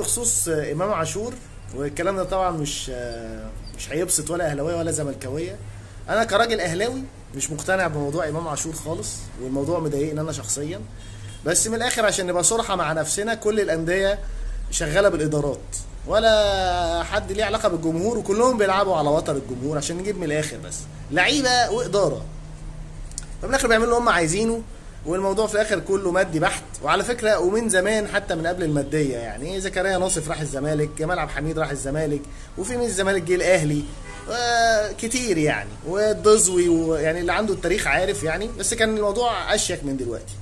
بخصوص إمام عاشور والكلام ده طبعا مش مش هيبسط ولا أهلاوية ولا زملكاوية. أنا كراجل أهلاوي مش مقتنع بموضوع إمام عاشور خالص والموضوع مضايقني أنا شخصيا. بس من الآخر عشان نبقى صراحة مع نفسنا كل الأندية شغالة بالإدارات. ولا حد ليه علاقة بالجمهور وكلهم بيلعبوا على وتر الجمهور عشان نجيب من الآخر بس. لعيبة وإدارة. ففي الآخر بيعملوا اللي هم عايزينه. والموضوع في الآخر كله مادي بحت. وعلى فكرة ومن زمان حتى من قبل المادية يعني زكريا ناصف راح الزمالك جمال عبد الحميد راح الزمالك وفي من الزمالك جه الأهلي آه كتير يعني. والدزوي ويعني اللي عنده التاريخ عارف يعني بس كان الموضوع أشيك من دلوقتي.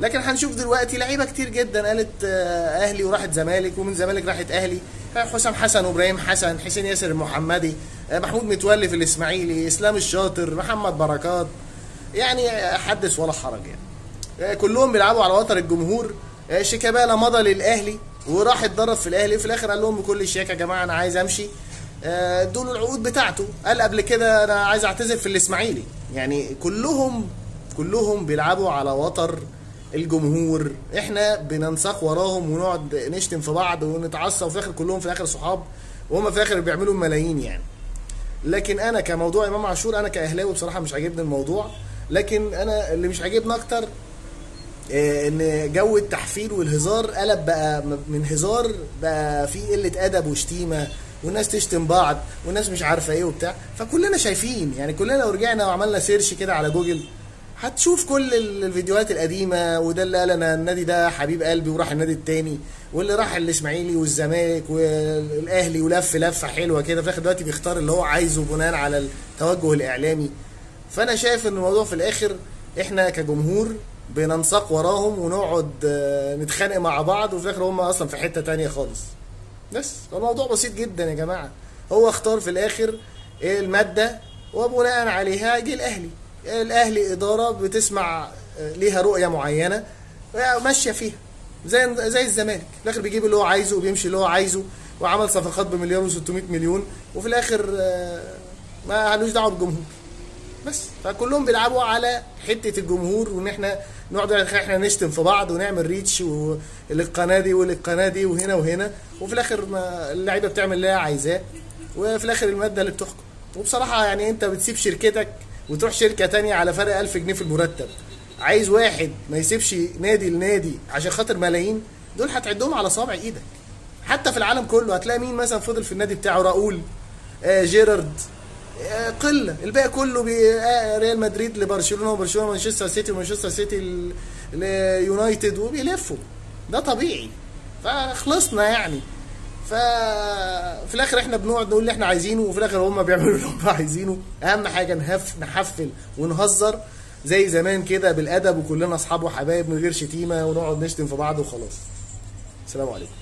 لكن هنشوف دلوقتي لعيبة كتير جدا قالت آه أهلي وراحت زمالك ومن زمالك راحت أهلي. حسام حسن وابراهيم حسن حسين ياسر المحمدي آه محمود متولي في الإسماعيلي إسلام الشاطر محمد بركات. يعني حدث ولا حرج يعني. كلهم بيلعبوا على وتر الجمهور. شيكابالا مضى للأهلي وراح اتدرب في الأهلي وفي الآخر قال لهم بكل شياكة يا جماعة أنا عايز أمشي. دول العقود بتاعته. قال قبل كده أنا عايز أعتزل في الإسماعيلي. يعني كلهم كلهم بيلعبوا على وتر الجمهور. إحنا بننساق وراهم ونقعد نشتم في بعض ونتعصب وفي الآخر كلهم في الآخر صحاب وهم في الآخر بيعملوا ملايين يعني. لكن أنا كموضوع إمام عاشور أنا كأهلاوي بصراحة مش عاجبني الموضوع. لكن أنا اللي مش عاجبني أكتر إن جو التحفيل والهزار قلب بقى من هزار بقى في قلة أدب وشتيمة والناس تشتم بعض والناس مش عارفة إيه وبتاع. فكلنا شايفين يعني كلنا لو رجعنا وعملنا search كده على جوجل هتشوف كل الفيديوهات القديمة وده اللي قال أنا النادي ده حبيب قلبي وراح النادي التاني واللي راح الإسماعيلي والزمالك والأهلي ولف لفة حلوة كده في الآخر دلوقتي بيختار اللي هو عايزه بناء على التوجه الإعلامي. فأنا شايف إن الموضوع في الآخر إحنا كجمهور بننساق وراهم ونقعد نتخانق مع بعض وفي الآخر هم أصلا في حتة تانية خالص. بس الموضوع بسيط جدا يا جماعة. هو اختار في الآخر المادة وبناء عليها جه الأهلي. الأهلي إدارة بتسمع ليها رؤية معينة ماشية فيها. زي زي الزمالك. في الآخر بيجيب اللي هو عايزه وبيمشي اللي هو عايزه وعمل صفقات بمليار و600 مليون وفي الآخر ما لوش دعوة بالجمهور. بس فكلهم بيلعبوا على حتة الجمهور وإن إحنا نقعد إحنا نشتم في بعض ونعمل ريتش للقناة دي وللقناة دي وهنا وهنا. وفي الآخر اللعيبة بتعمل اللي هي عايزاه. وفي الآخر المادة اللي بتحكم. وبصراحة يعني أنت بتسيب شركتك وتروح شركة تانية على فرق 1000 جنيه في المرتب. عايز واحد ما يسيبش نادي لنادي عشان خاطر ملايين دول هتعدهم على صابع إيدك. حتى في العالم كله هتلاقي مين مثلا فضل في النادي بتاعه؟ راؤول آه جيرارد. قلة. الباقي كله آه ريال مدريد لبرشلونة وبرشلونة مانشستر سيتي ومانشستر سيتي ليونايتد وبيلفوا. ده طبيعي. فخلصنا يعني. ففي الآخر إحنا بنقعد نقول اللي إحنا عايزينه وفي الآخر هم بيعملوا اللي هم عايزينه. أهم حاجة نهف نحفل ونهزر زي زمان كده بالأدب وكلنا أصحاب وحبايب من غير شتيمة ونقعد نشتم في بعض وخلاص. السلام عليكم.